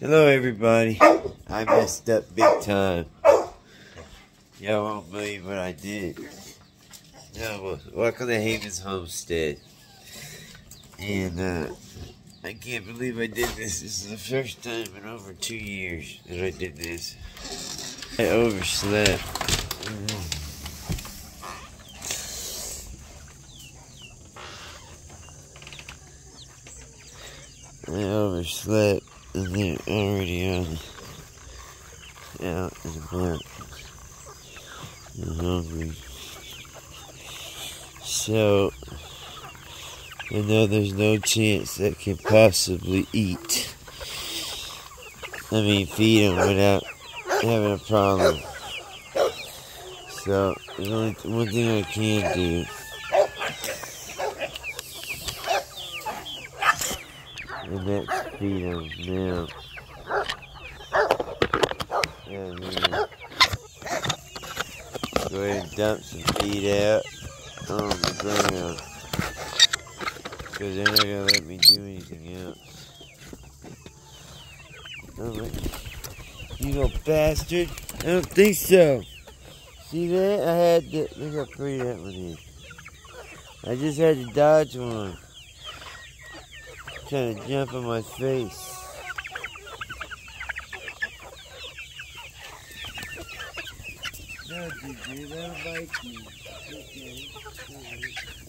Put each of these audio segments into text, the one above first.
Hello, everybody. I messed up big time. Y'all won't believe what I did. No, well, welcome to Haven's Homestead. And, uh, I can't believe I did this. This is the first time in over two years that I did this. I overslept. I overslept and they're already on out the park. I'm hungry. So I know there's no chance that can possibly eat. I mean feed them without having a problem. So there's only one thing I can do. And that's feed them now. Yeah. Go ahead and dump some feed out oh, on the ground. Because they're not going to let me do anything else. Oh. You little bastard. I don't think so. See that? I had to. Look how pretty that one is. I just had to dodge one. Trying to jump on my face. No, Juju, that'll bite you. Okay.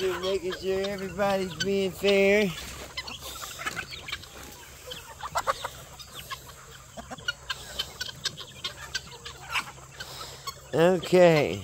Just making sure everybody's being fair. Okay.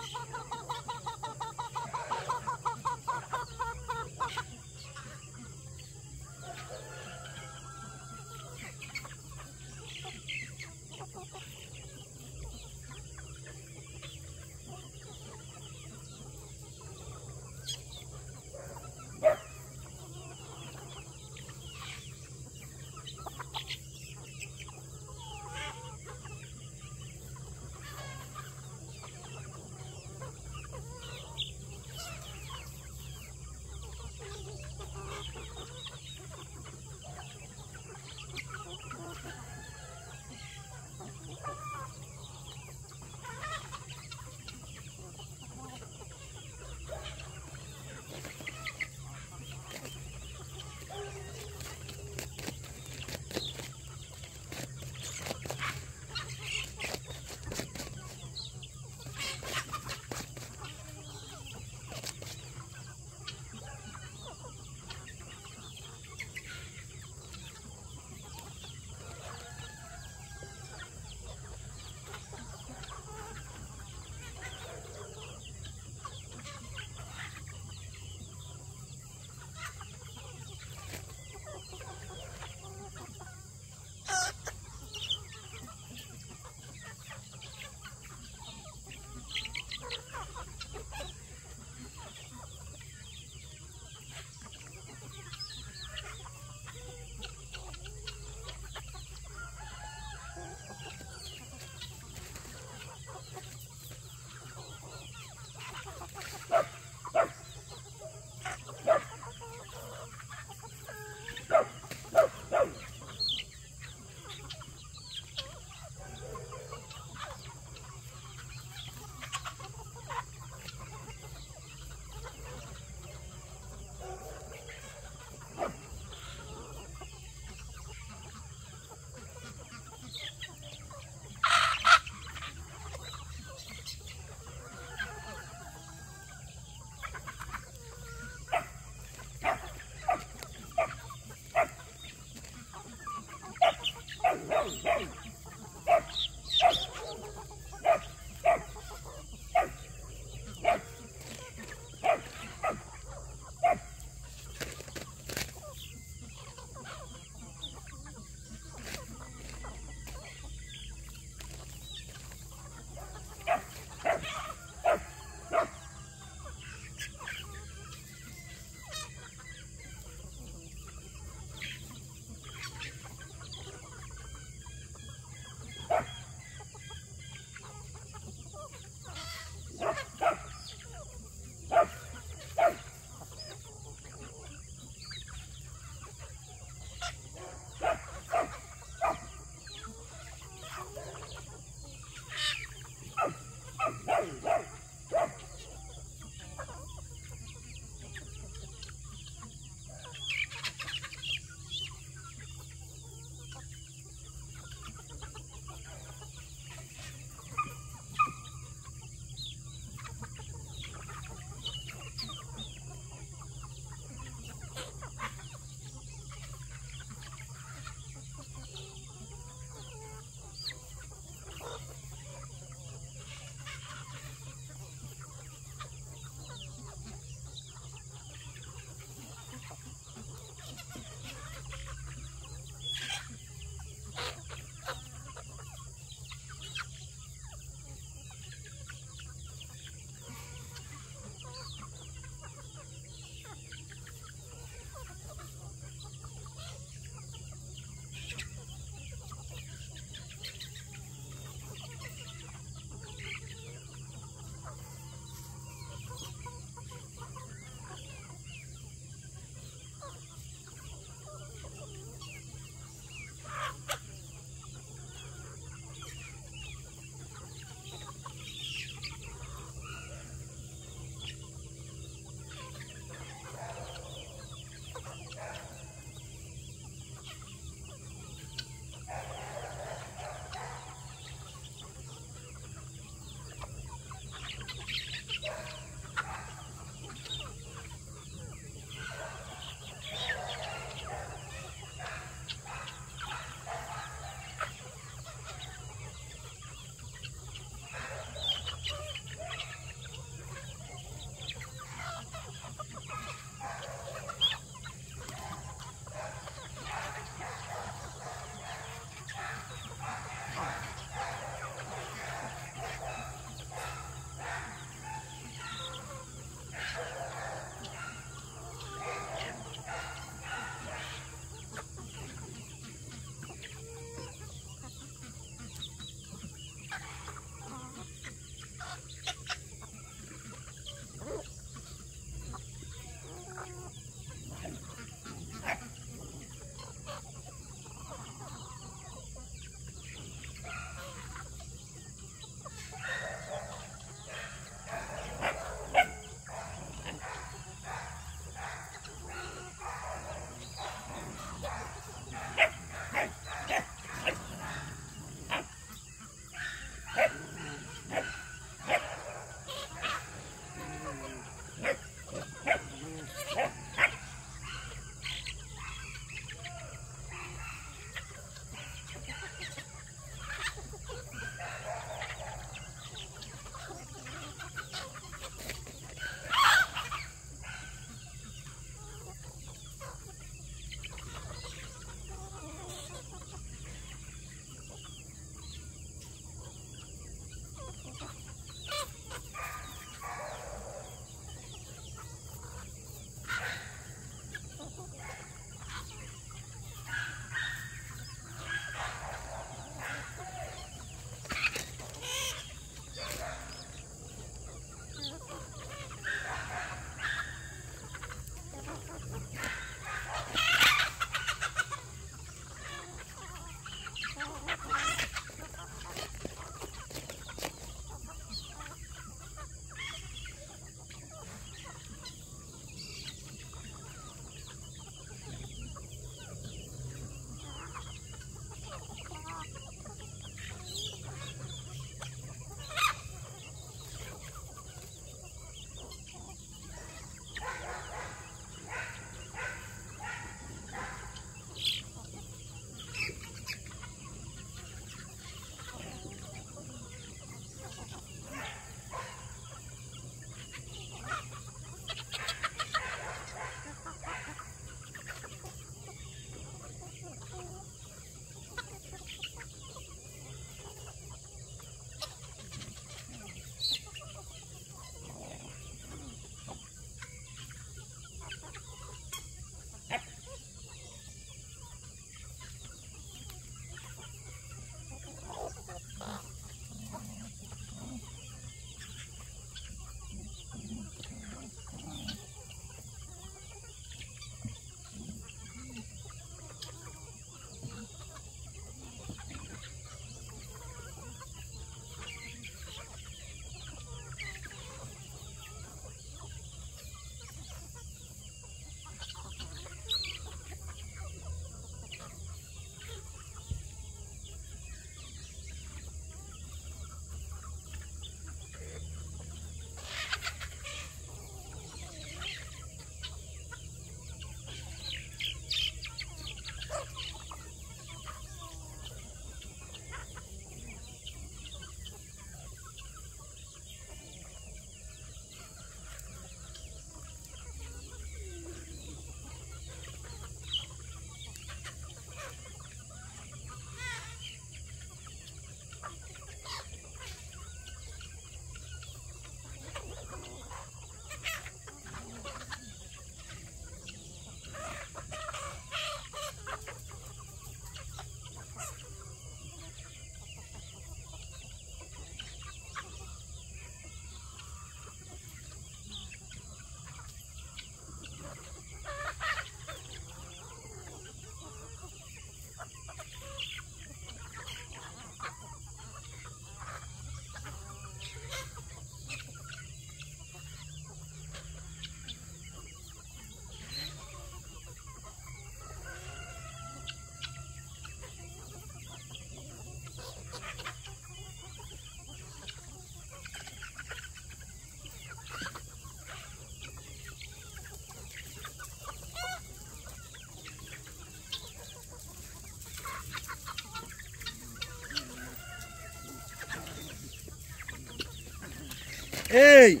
Hey!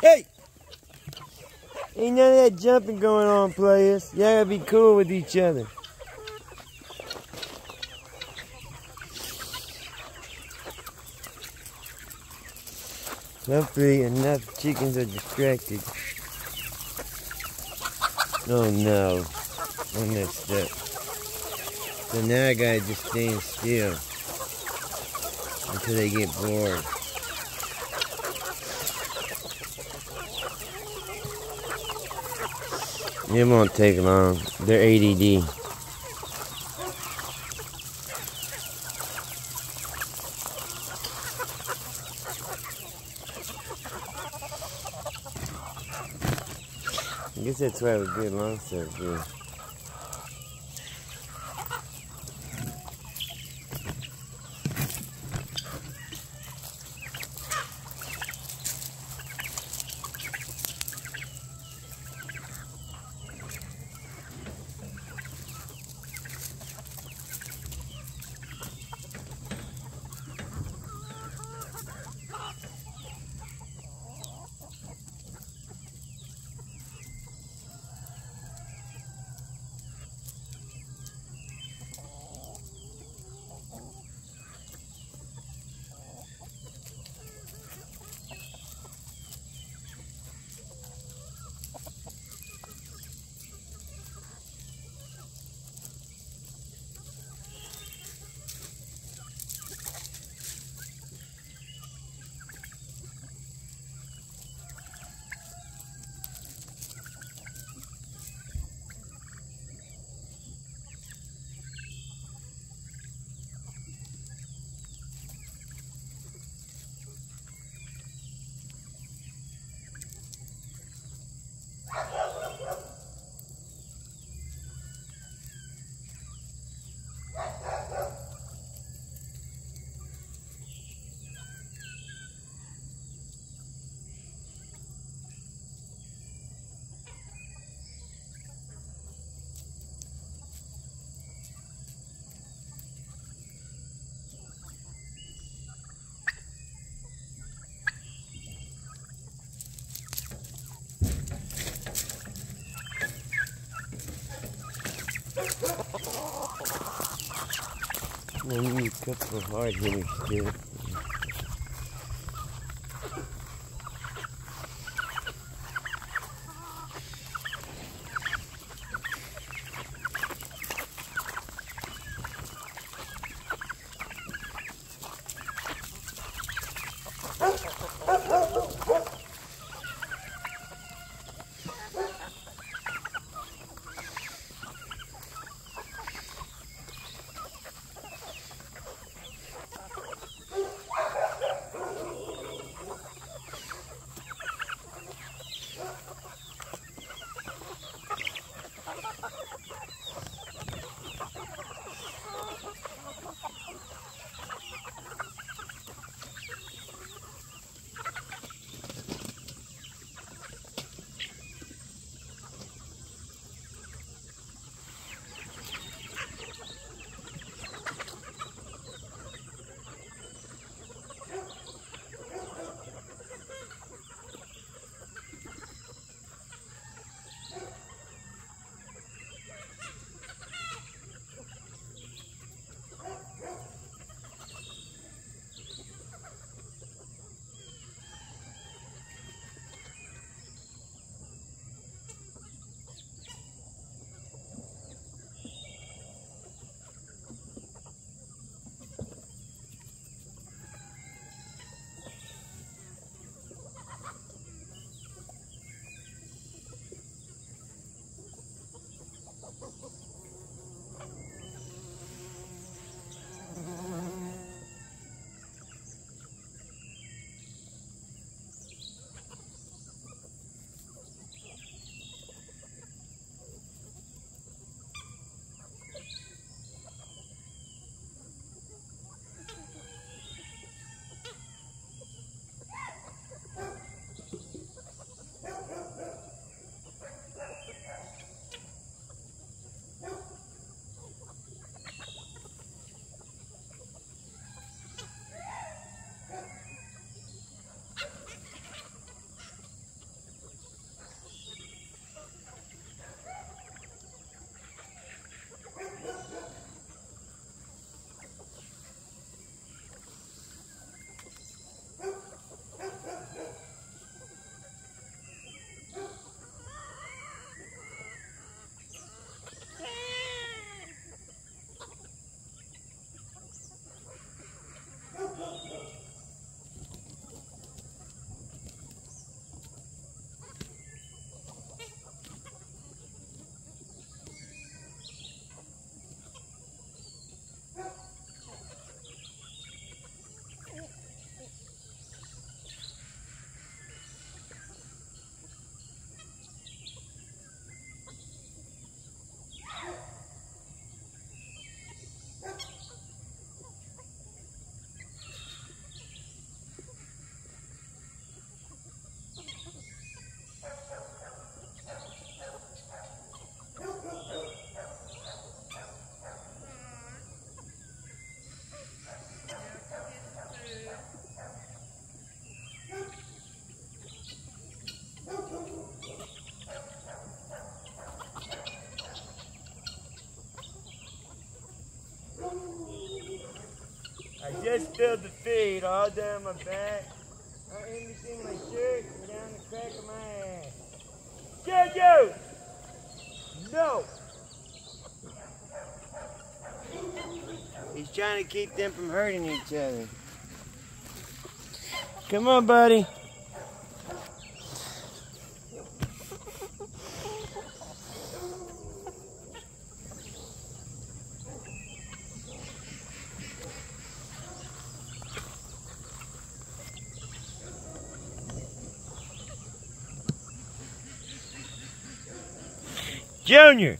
Hey! Ain't none of that jumping going on, players. Y'all gotta be cool with each other. Hopefully enough chickens are distracted. Oh no. I messed up. So now I gotta just stand still until they get bored. It won't take long. They're ADD. I guess that's why we good long stuff here. I need a couple of hard hitters still. Just spilled the feed all down my back, right in between my shirt and down the crack of my ass. Jojo! No! He's trying to keep them from hurting each other. Come on, buddy. Junior!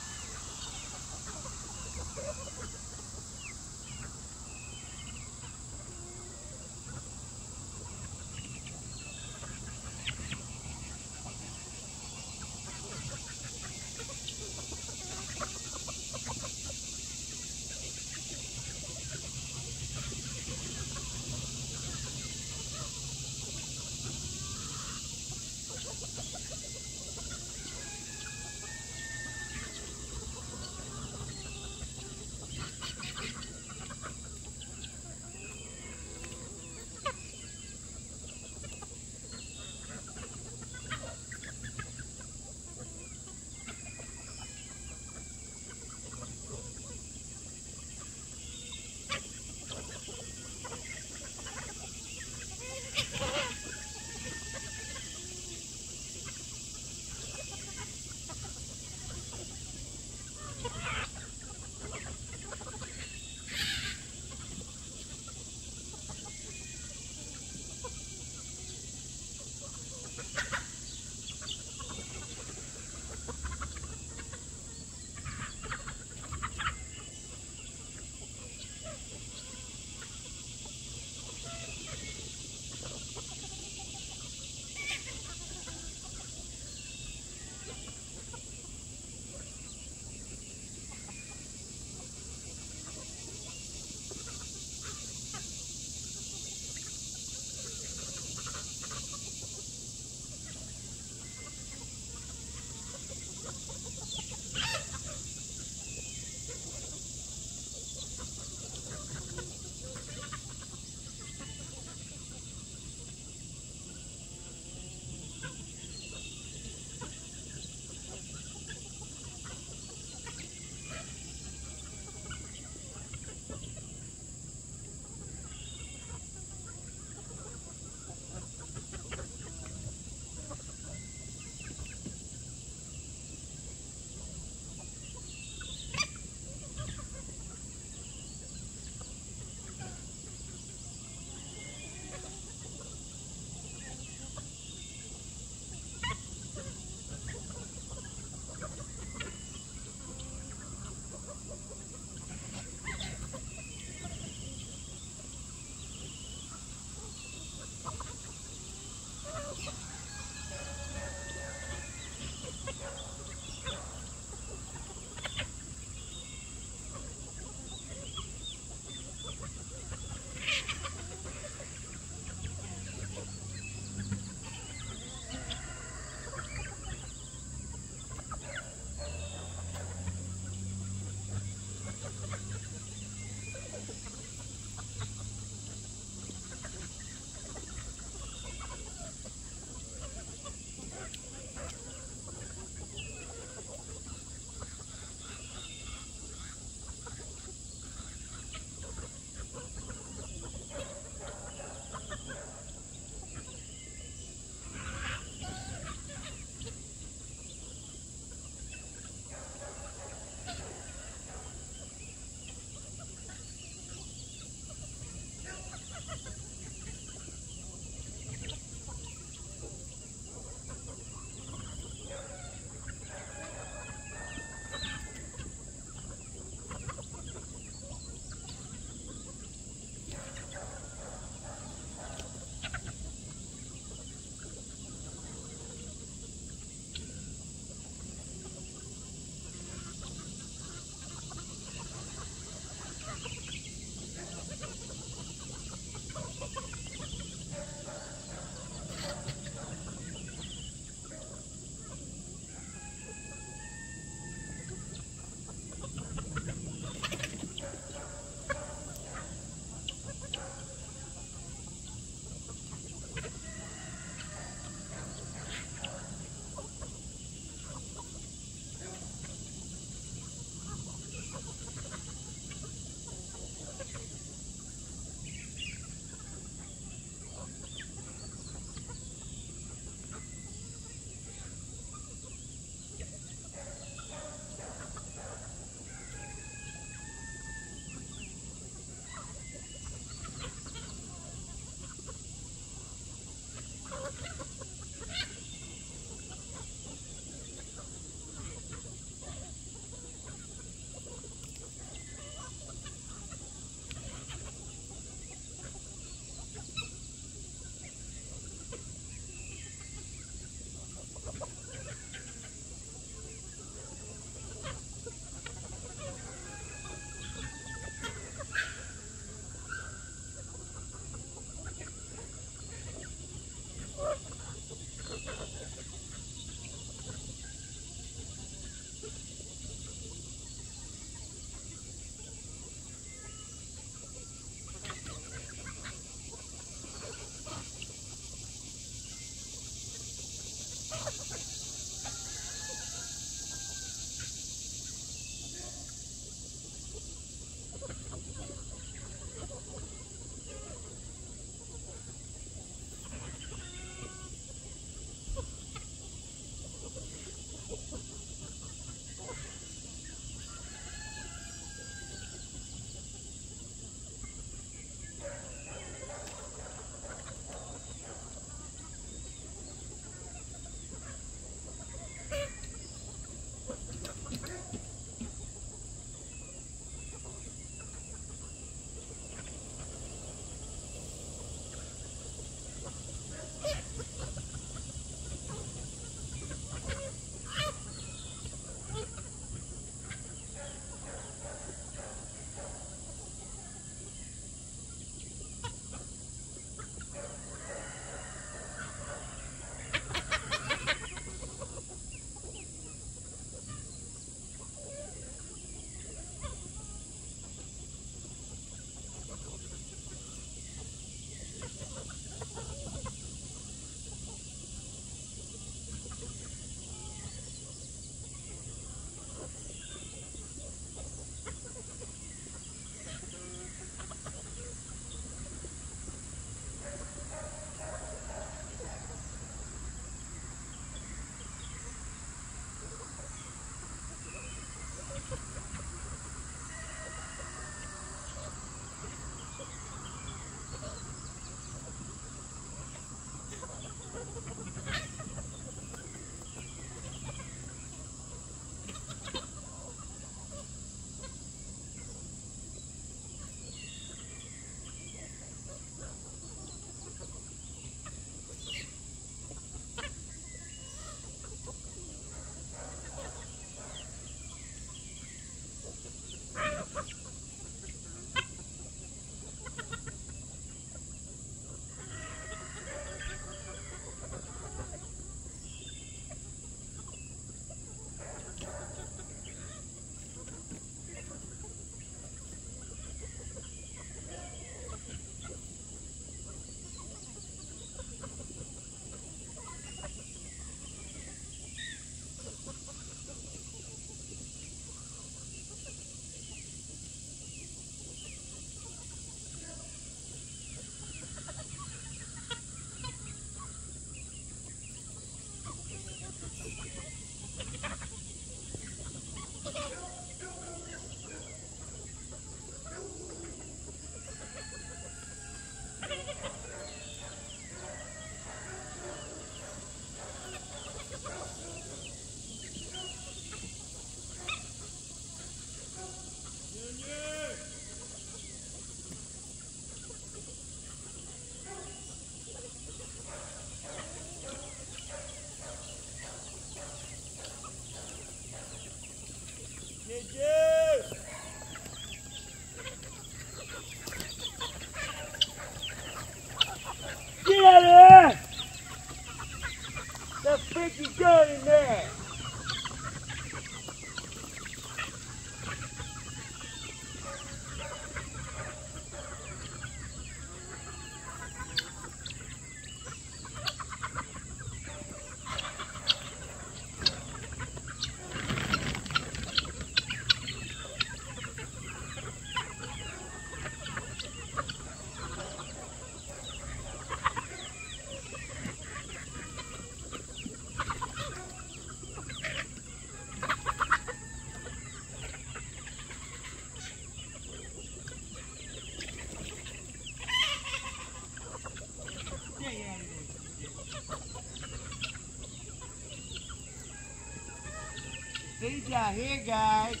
Y'all here, guys.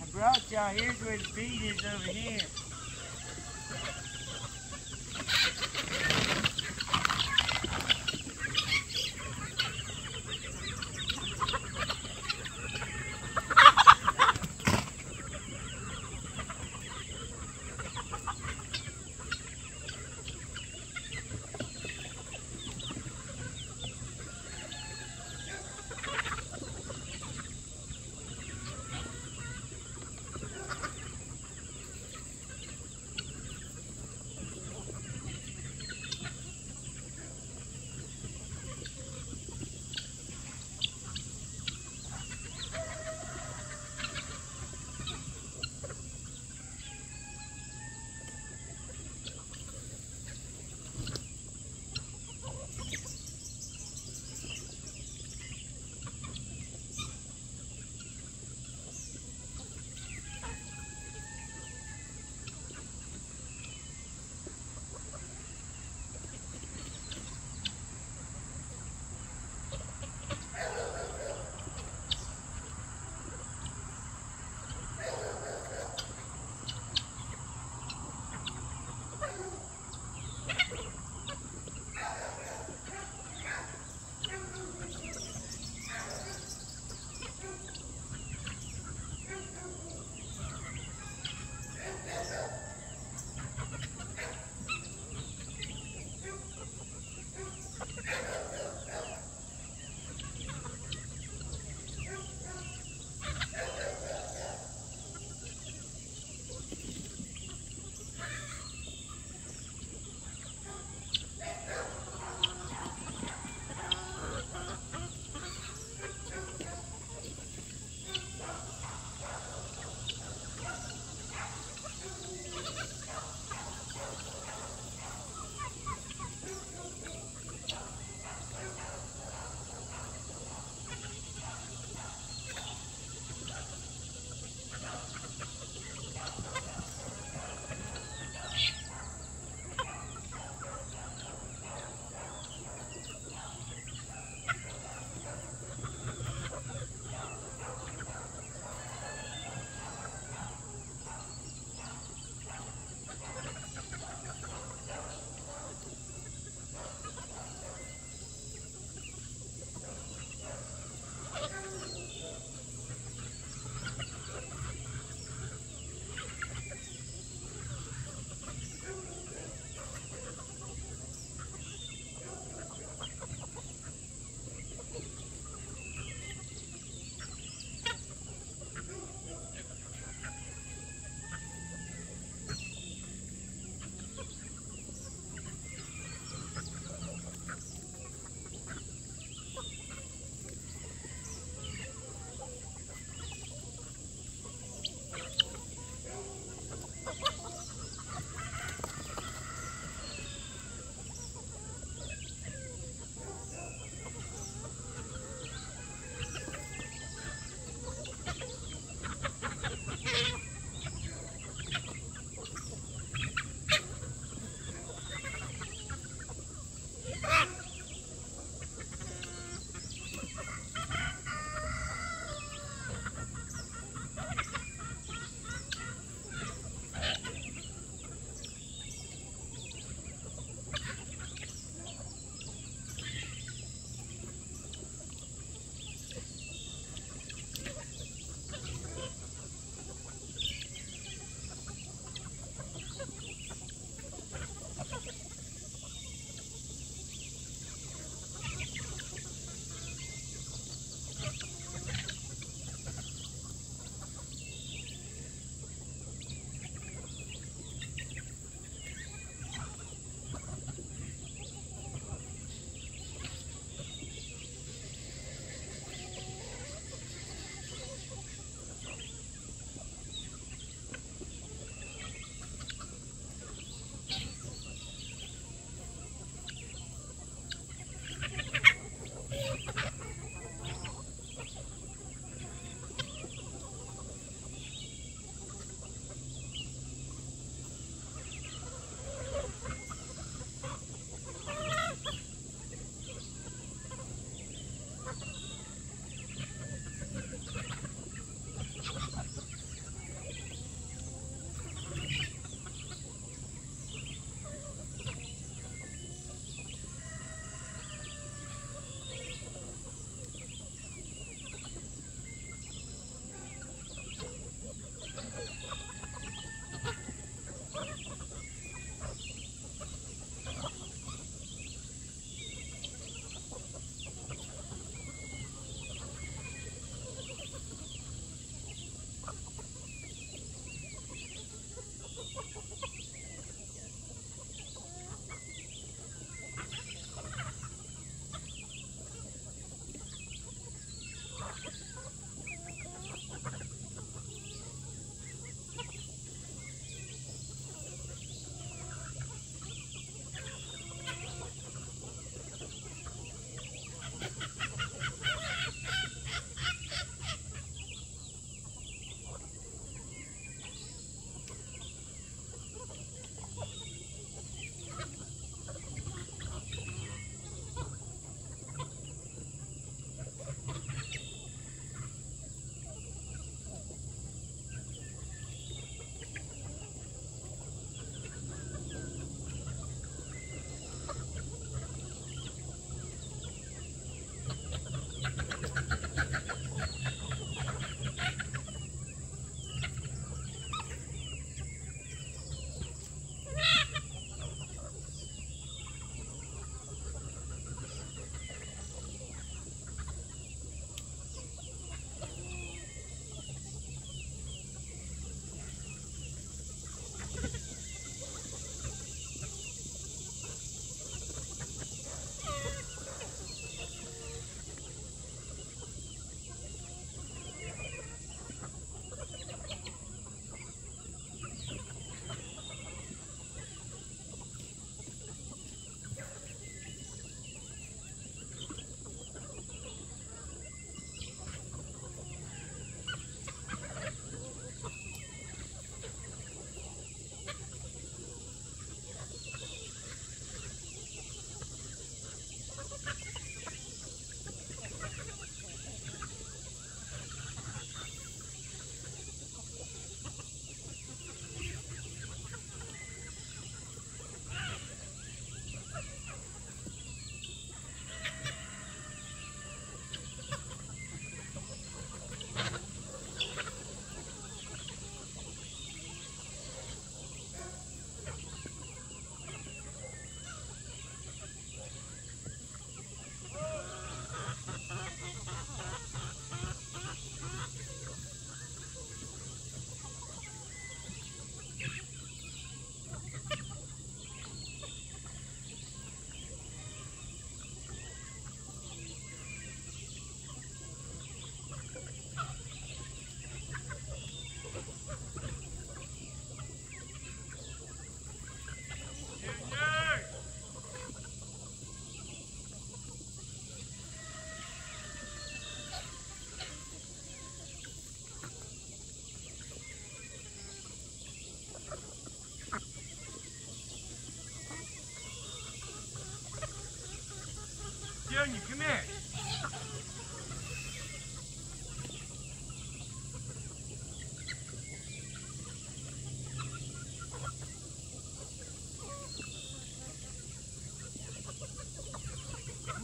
I brought y'all. Here's where the feed is over here.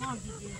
On, Gigi.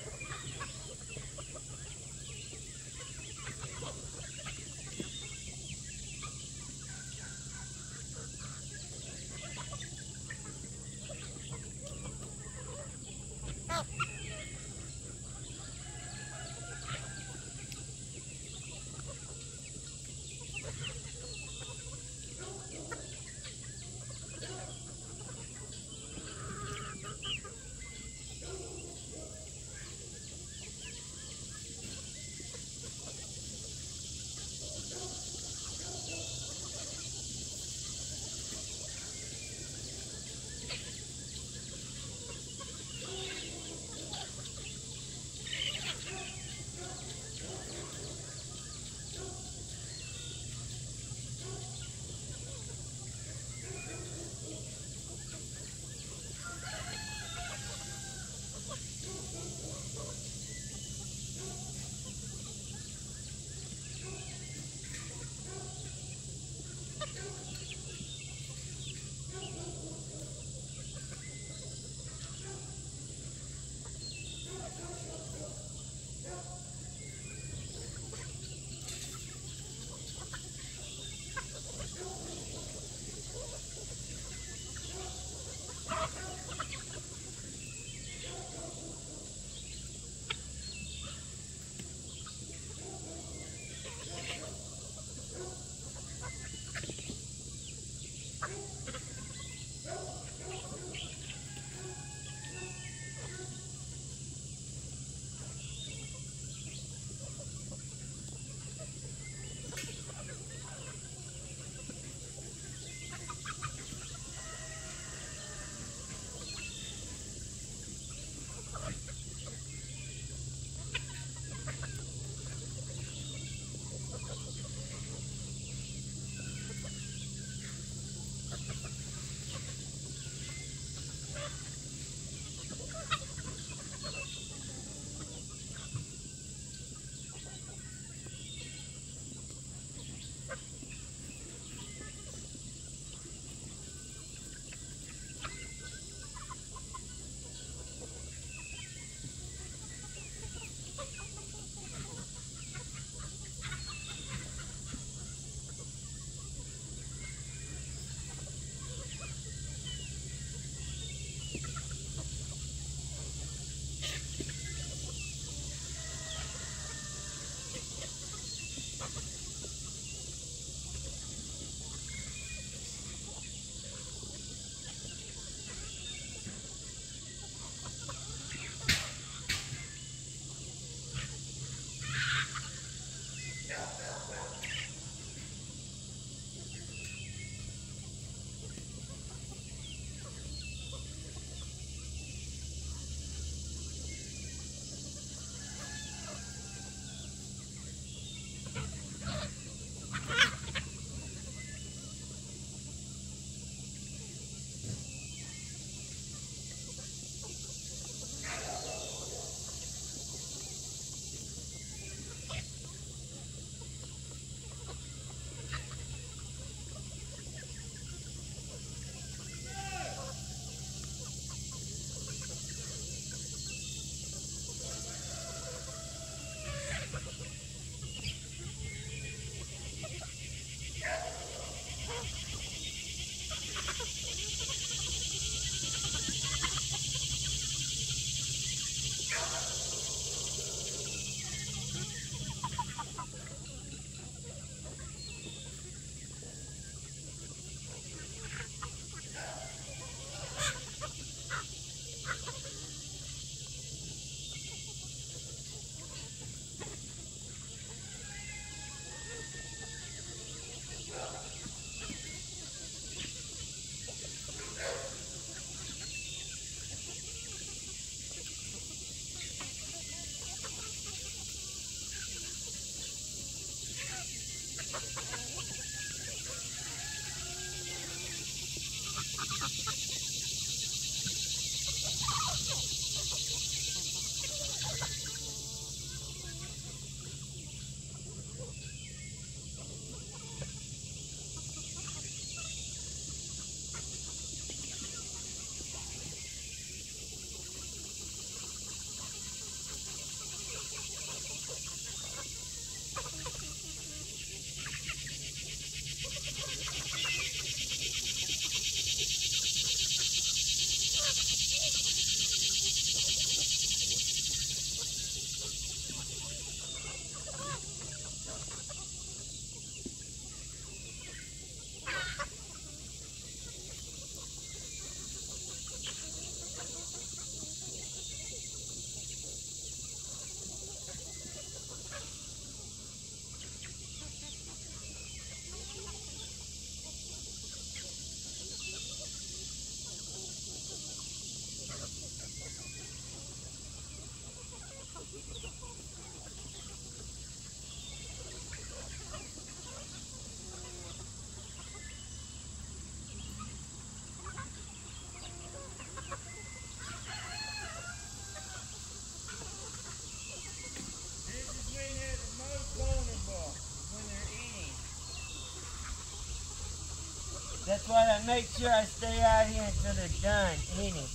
But I make sure I stay out here until they're done eating.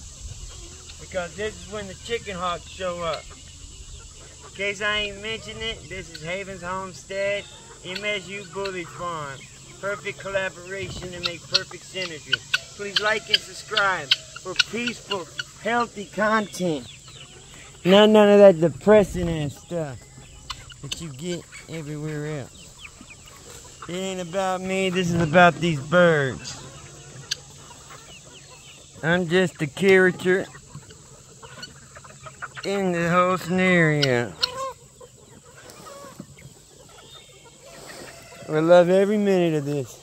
Because this is when the chicken hawks show up. In case I ain't mentioned it, this is Havens Homestead, MSU Bully Farm. Perfect collaboration to make perfect synergy. Please like and subscribe for peaceful, healthy content. Not none of that depressing ass stuff that you get everywhere else. It ain't about me, this is about these birds. I'm just a character in the whole scenario. I love every minute of this.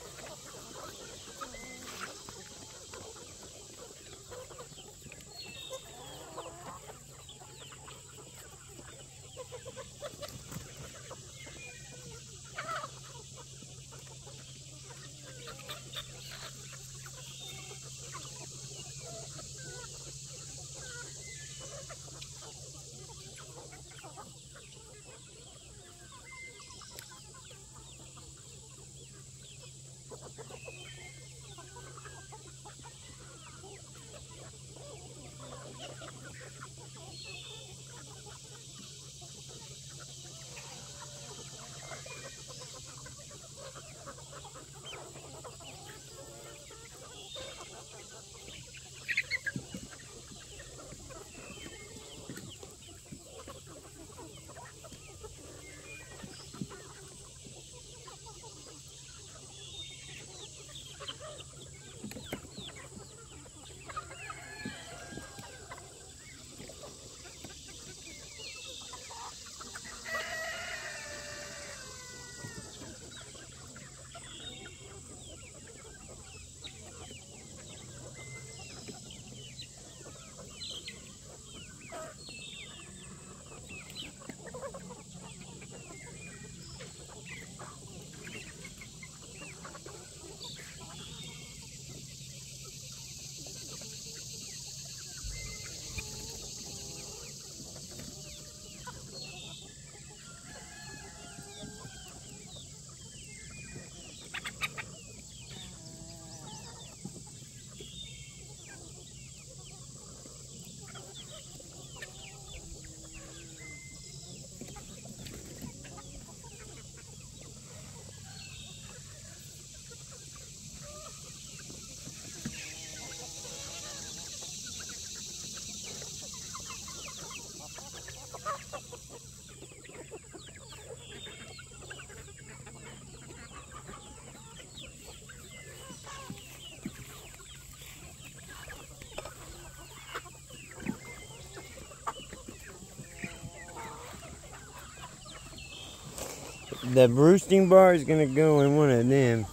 The roosting bar is gonna go in one of them.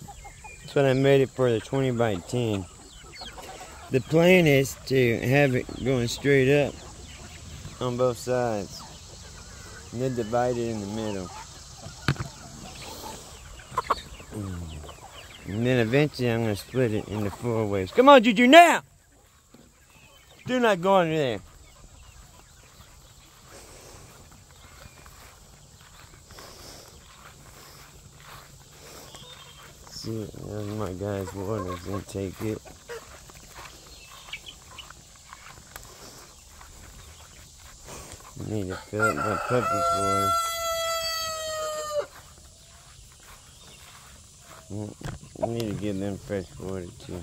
That's what I made it for the 20 by 10. The plan is to have it going straight up on both sides. And then divide it in the middle. And then eventually I'm gonna split it into four waves. Come on, Juju, now! Do not go under there. See, there's guy's water's gonna take it. Need to fill up my puppy for him. I need to give them fresh water too.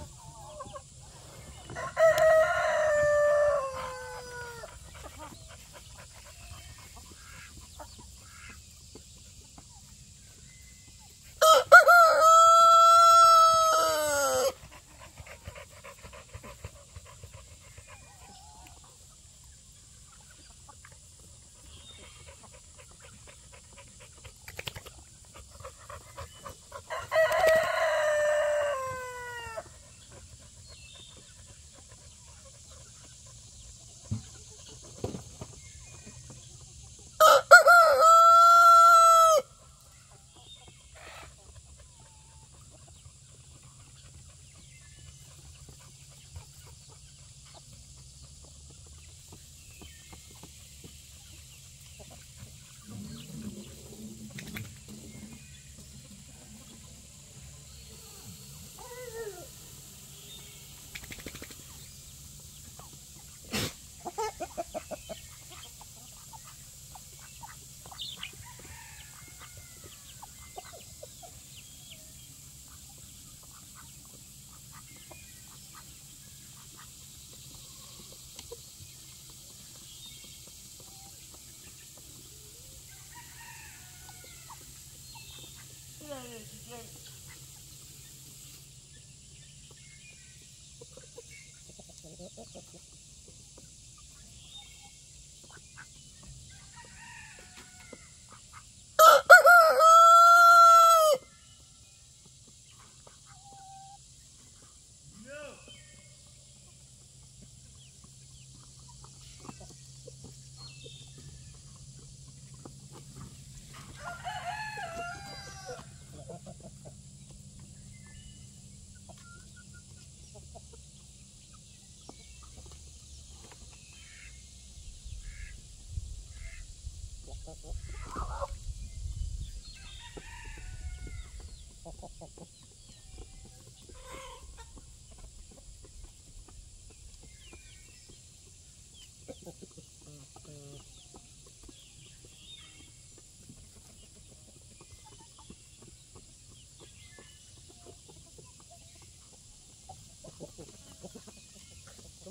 Gracias. Come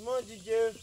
on, Juju.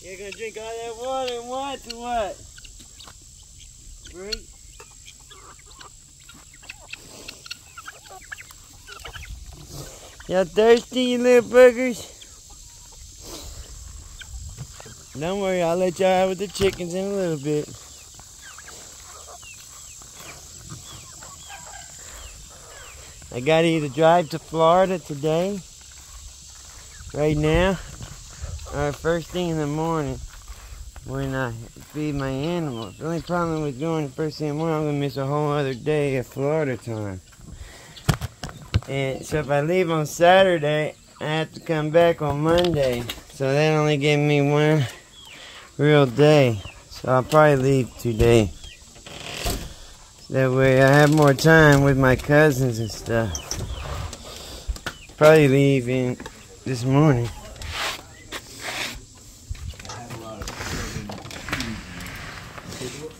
You're gonna drink all that water and what or what? Right? Y'all thirsty, you little boogers? Don't worry, I'll let y'all out with the chickens in a little bit. I gotta either drive to Florida today, right now, or first thing in the morning when I feed my animals. The only problem with going first thing in the morning, I'm gonna miss a whole other day of Florida time. And so if I leave on Saturday, I have to come back on Monday. So that only gave me one real day. So I'll probably leave today. That way I have more time with my cousins and stuff. Probably leaving this morning.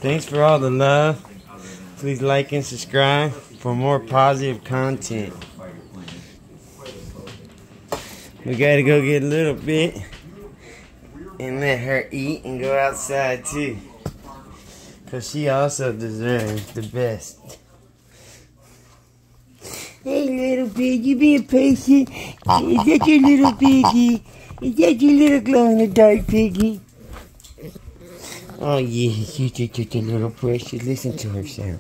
Thanks for all the love. Please like and subscribe for more positive content. We gotta go get a little bit and let her eat and go outside too. Cause she also deserves the best. Hey little pig, you being patient? Is that your little piggy? Is that your little glow in the dark piggy? Oh yeah, you she's just a little precious. Listen to her sound.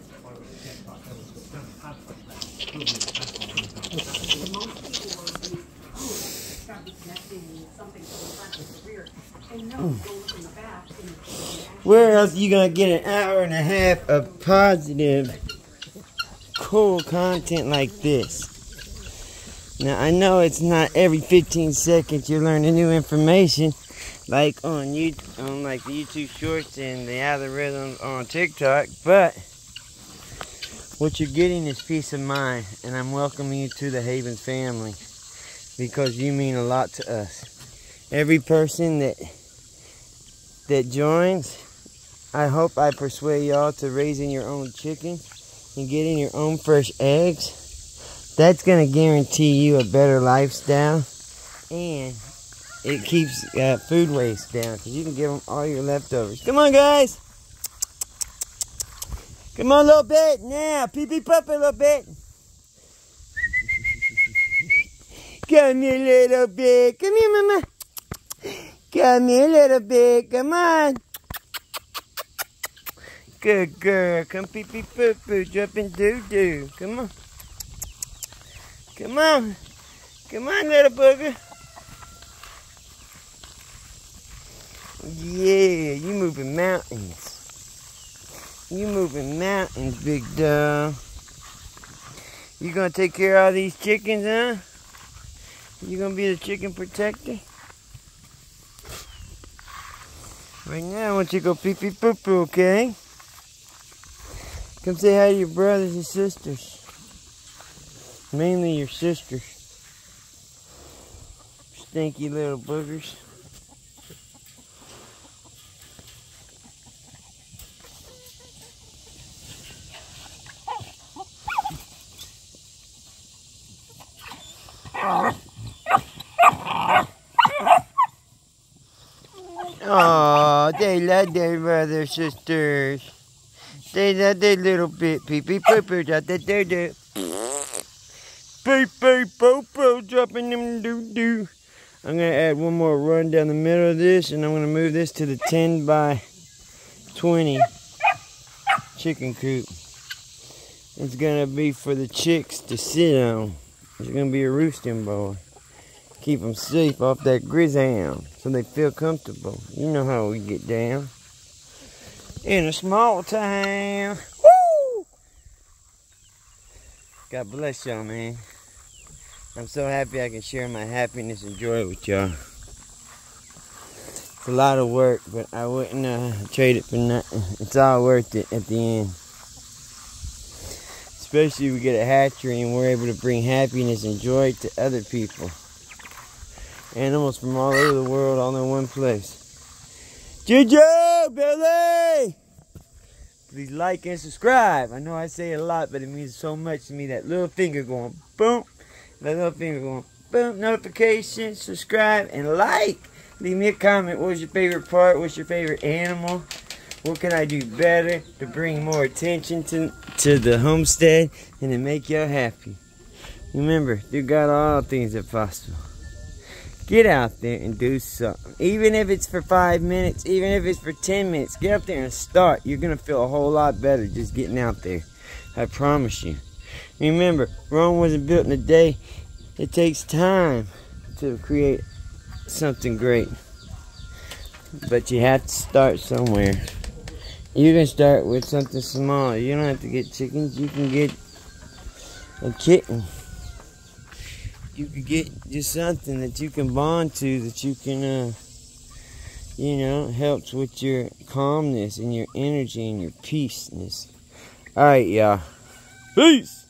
Where else are you gonna get an hour and a half of positive, cool content like this? Now I know it's not every 15 seconds you're learning new information, like on you on like the YouTube Shorts and the algorithms on TikTok, but what you're getting is peace of mind, and I'm welcoming you to the Havens family because you mean a lot to us. Every person that that joins, I hope I persuade y'all to raising your own chicken and getting your own fresh eggs. That's gonna guarantee you a better lifestyle, and it keeps uh, food waste down because you can give them all your leftovers. Come on, guys. Come on a little bit now. Pee pee pup a little bit. Come here, little bit. Come here, mama. Come here, little bit. Come on. Good girl. Come pee pee poo poo. Jumping doo doo. Come on. Come on. Come on, little booger. Yeah, you moving mountains. You moving mountains, big dog. You gonna take care of all these chickens, huh? You gonna be the chicken protector? Right now, I want you to go pee pee poo poo, okay? Come say hi to your brothers and sisters. Mainly your sisters. Stinky little boogers. Oh, they love their brothers, sisters. They love their little bit pee pee poo poo out there. There, there. Beep beep poo poo dropping them doo doo. I'm gonna add one more run down the middle of this, and I'm gonna move this to the 10 by 20 chicken coop. It's gonna be for the chicks to sit on. It's gonna be a roosting boy. Keep them safe off that grizzly so they feel comfortable. You know how we get down. In a small town. Woo! God bless y'all, man. I'm so happy I can share my happiness and joy with y'all. It's a lot of work, but I wouldn't uh, trade it for nothing. It's all worth it at the end. Especially if we get a hatchery and we're able to bring happiness and joy to other people. Animals from all over the world all in one place. Jojo, Billy! Please like and subscribe. I know I say a lot, but it means so much to me. That little finger going boom, that little finger going boom, notification, subscribe, and like. Leave me a comment. What was your favorite part? What's your favorite animal? What can I do better to bring more attention to, to the homestead and to make y'all happy? Remember, through God, all things are possible. Get out there and do something. Even if it's for five minutes, even if it's for 10 minutes, get up there and start. You're going to feel a whole lot better just getting out there. I promise you. Remember, Rome wasn't built in a day. It takes time to create something great. But you have to start somewhere. You can start with something small. You don't have to get chickens. You can get a kitten you could get just something that you can bond to that you can uh you know helps with your calmness and your energy and your peaceness. All right y'all. Peace